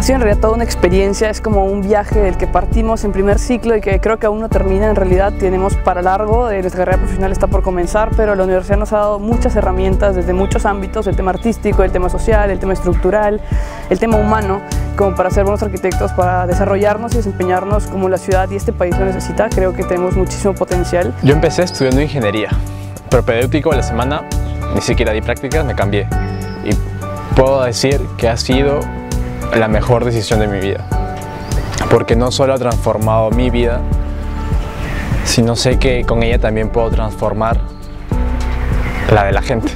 Ha sido en realidad toda una experiencia, es como un viaje del que partimos en primer ciclo y que creo que aún no termina. En realidad tenemos para largo, eh, nuestra carrera profesional está por comenzar, pero la universidad nos ha dado muchas herramientas desde muchos ámbitos, el tema artístico, el tema social, el tema estructural, el tema humano, como para ser buenos arquitectos, para desarrollarnos y desempeñarnos como la ciudad y este país lo necesita. Creo que tenemos muchísimo potencial. Yo empecé estudiando ingeniería, pero pedéutico a la semana ni siquiera di prácticas, me cambié. Y puedo decir que ha sido la mejor decisión de mi vida. Porque no solo ha transformado mi vida, sino sé que con ella también puedo transformar la de la gente.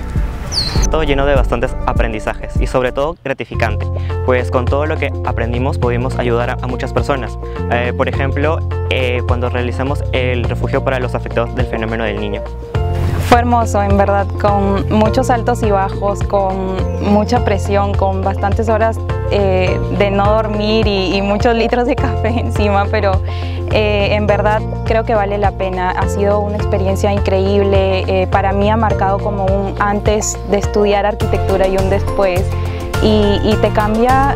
Todo lleno de bastantes aprendizajes y sobre todo gratificante, pues con todo lo que aprendimos pudimos ayudar a, muchas personas. Eh, por ejemplo, eh, cuando realizamos el refugio para los afectados del fenómeno del niño. Fue hermoso, en verdad, con muchos altos y bajos, con mucha presión, con bastantes horas eh, de no dormir y, muchos litros de café encima, pero eh, en verdad creo que vale la pena. Ha sido una experiencia increíble. Eh, para mí ha marcado como un antes de estudiar arquitectura y un después. Y, y te cambia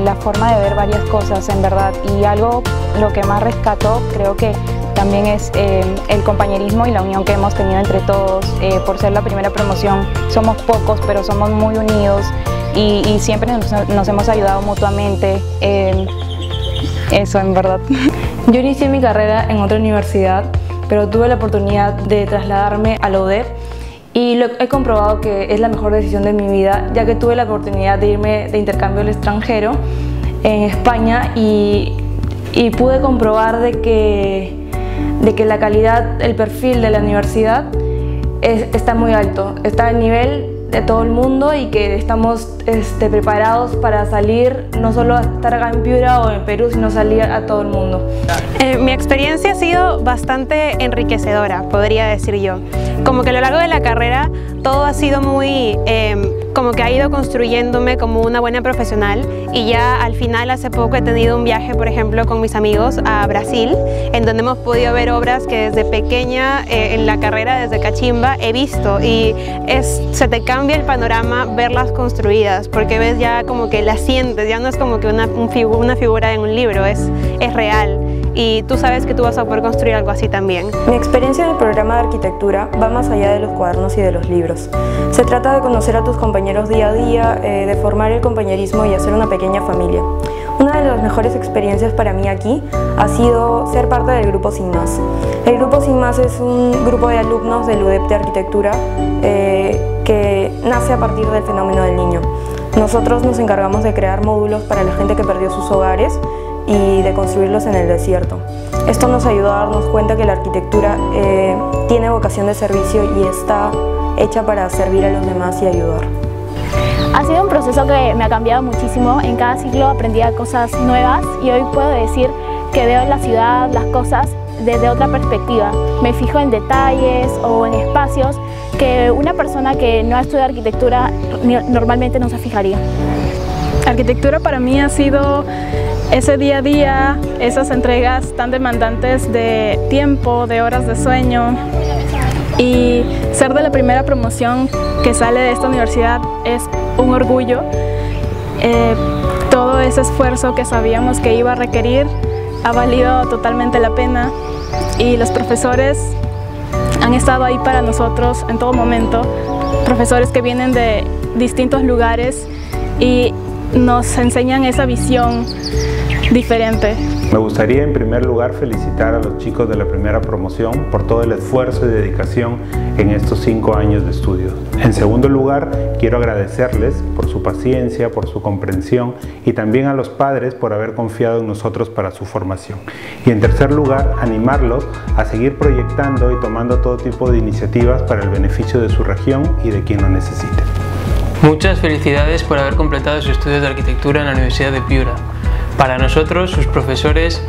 la forma de ver varias cosas, en verdad. Y algo, lo que más rescató, creo que también es el compañerismo y la unión que hemos tenido entre todos. por ser la primera promoción, somos pocos, pero somos muy unidos y, siempre nos, hemos ayudado mutuamente. eso, en verdad. Yo inicié mi carrera en otra universidad, pero tuve la oportunidad de trasladarme a la UDEP y lo, he comprobado que es la mejor decisión de mi vida, ya que tuve la oportunidad de irme de intercambio al extranjero en España y, y pude comprobar de que, de que la calidad, el perfil de la universidad está muy alto, está al nivel de todo el mundo y que estamos este, preparados para salir, no solo a estar acá en Piura o en Perú, sino salir a todo el mundo. Eh, mi experiencia ha sido bastante enriquecedora, podría decir yo. Como que a lo largo de la carrera todo ha sido muy, em, como que ha ido construyéndome como una buena profesional y ya al final hace poco he tenido un viaje, por ejemplo, con mis amigos a Brasil, en donde hemos podido ver obras que desde pequeña eh, en la carrera, desde Cachimba, he visto y es, se te cambia el panorama verlas construidas porque ves ya como que las sientes, ya no es como que una, una figura en un libro, es, es real y tú sabes que tú vas a poder construir algo así también. Mi experiencia en el programa de arquitectura va más allá de los cuadernos y de los libros. Se trata de conocer a tus compañeros día a día, eh, de formar el compañerismo y hacer una pequeña familia. Una de las mejores experiencias para mí aquí ha sido ser parte del Grupo Sin Más. El Grupo Sin Más es un grupo de alumnos del UDEP de Arquitectura eh, que nace a partir del fenómeno del niño. Nosotros nos encargamos de crear módulos para la gente que perdió sus hogares y de construirlos en el desierto. Esto nos ayudó a darnos cuenta que la arquitectura eh, tiene vocación de servicio y está hecha para servir a los demás y ayudar. Ha sido un proceso que me ha cambiado muchísimo. En cada ciclo aprendía cosas nuevas y hoy puedo decir que veo la ciudad, las cosas desde otra perspectiva. Me fijo en detalles o en espacios que una persona que no ha estudiado arquitectura normalmente no se fijaría. Arquitectura para mí ha sido ese día a día, esas entregas tan demandantes de tiempo, de horas de sueño y ser de la primera promoción que sale de esta universidad es un orgullo. Eh, todo ese esfuerzo que sabíamos que iba a requerir ha valido totalmente la pena y los profesores han estado ahí para nosotros en todo momento, profesores que vienen de distintos lugares y nos enseñan esa visión diferente. Me gustaría en primer lugar felicitar a los chicos de la primera promoción por todo el esfuerzo y dedicación en estos cinco años de estudio. En segundo lugar, quiero agradecerles por su paciencia, por su comprensión y también a los padres por haber confiado en nosotros para su formación. Y en tercer lugar, animarlos a seguir proyectando y tomando todo tipo de iniciativas para el beneficio de su región y de quien lo necesite. Muchas felicidades por haber completado sus estudios de arquitectura en la Universidad de Piura. Para nosotros, sus profesores,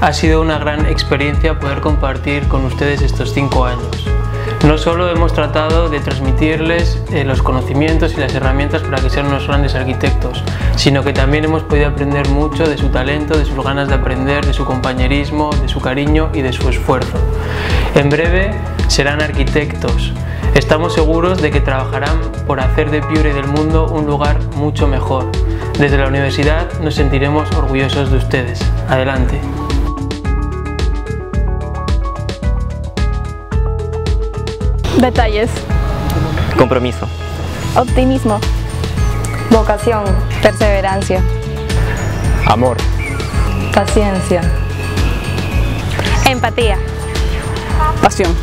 ha sido una gran experiencia poder compartir con ustedes estos cinco años. No solo hemos tratado de transmitirles eh, los conocimientos y las herramientas para que sean unos grandes arquitectos, sino que también hemos podido aprender mucho de su talento, de sus ganas de aprender, de su compañerismo, de su cariño y de su esfuerzo. En breve serán arquitectos. Estamos seguros de que trabajarán por hacer de Piure y del mundo un lugar mucho mejor, Desde la universidad nos sentiremos orgullosos de ustedes. Adelante. Detalles. Compromiso. Optimismo. Vocación. Perseverancia. Amor. Paciencia. Empatía. Pasión.